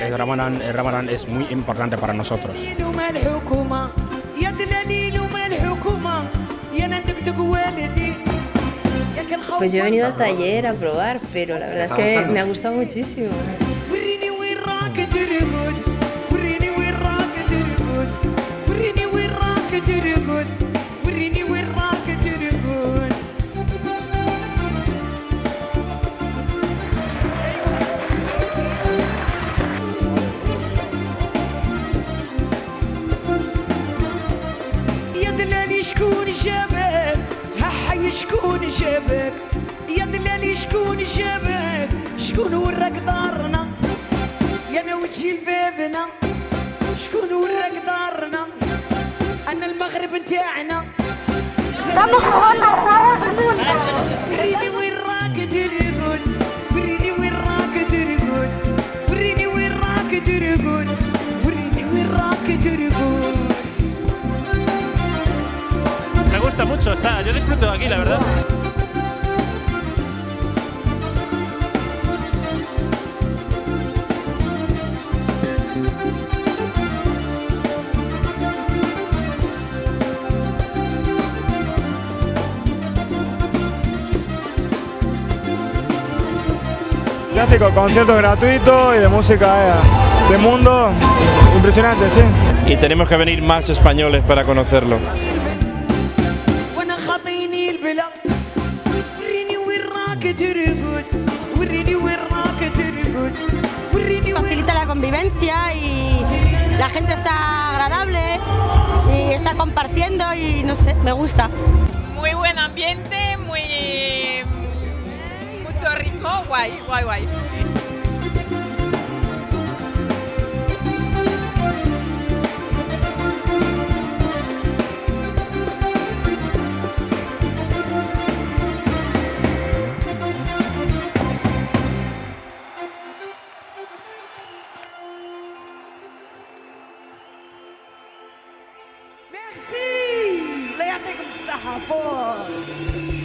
El Ramadán, el Ramadán es muy importante para nosotros. Pues yo he venido al taller a probar, pero la verdad es que me ha gustado muchísimo. وريني وين راك ترقد وريني وين راك ترقد وريني وين راك ترقد وريني وين راك ترقد يا دلالي شكون جابك ها حي شكون جابك يا دلالي شكون جابك شكون وراك دارنا؟ يا أنا وجهي لبابنا شكون وراك دارنا؟ أنا المغرب نتاعنا. وريني وين راك ترقد؟ وريني وين راك ترقد؟ وريني وين راك ترقد؟ وريني وين راك ترقد؟ Mucho, está, yo disfruto de aquí, la verdad. Fantástico, concierto gratuito y de música eh, de mundo. Impresionante, sí. Y tenemos que venir más españoles para conocerlo. Facilita la convivencia y la gente está agradable y está compartiendo y no sé, me gusta. Muy buen ambiente, muy mucho ritmo, guay, guay, guay. Merci! Leia tem que me sarrar, pô!